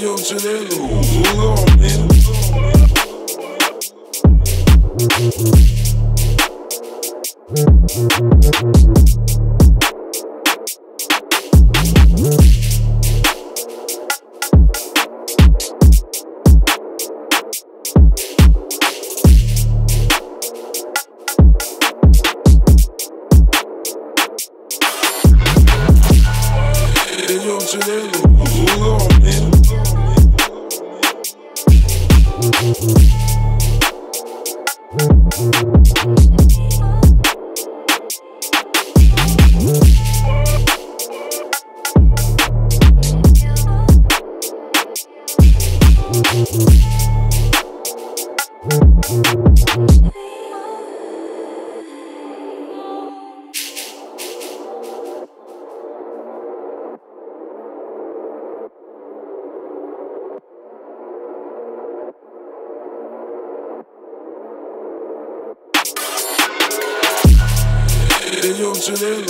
yo, Janelo, hold. Yo, Janelo, hold on, man. Ele é um chinelo.